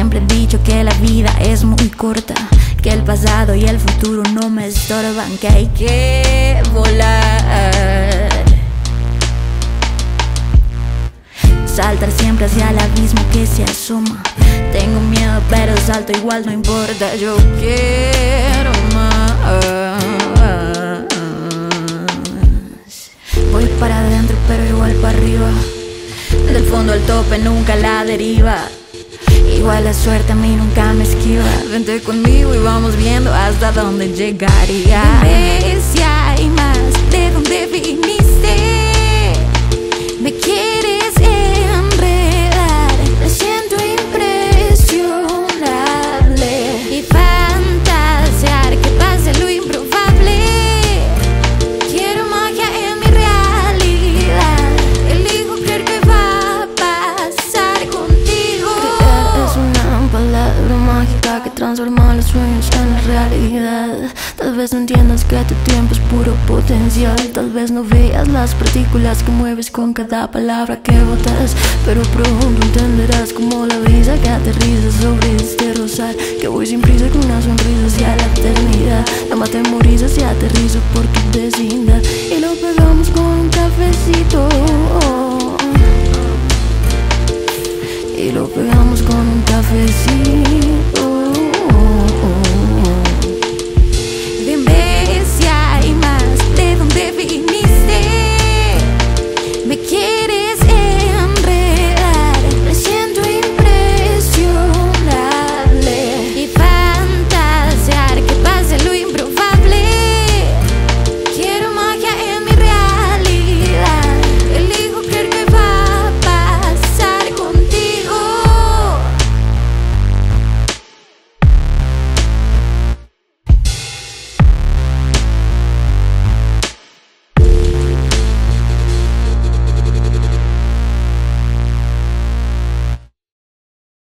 Siempre he dicho que la vida es muy corta, que el pasado y el futuro no me estorban, que hay que volar. Saltar siempre hacia el abismo que se asoma. Tengo miedo, pero salto igual, no importa. Yo quiero más. Voy para adentro, pero igual para arriba. Del fondo al tope, nunca la deriva. Igual la suerte a mí nunca me esquiva. Vente conmigo y vamos viendo hasta dónde llegaría. Mágica que transforma los sueños en realidad. Tal vez no entiendas que tu tiempo es puro potencial. Tal vez no veas las partículas que mueves con cada palabra que botas. Pero pronto entenderás como la brisa que aterriza sobre este rosal. Que voy sin prisa con una sonrisa hacia la eternidad. No me atemorizas y aterrizo por tu vecindad. Y lo lo pegamos con un cafecito.